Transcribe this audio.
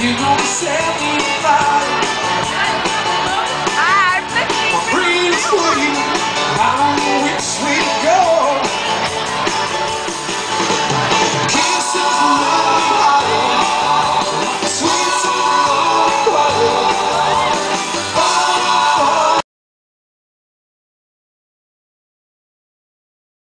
You know the say.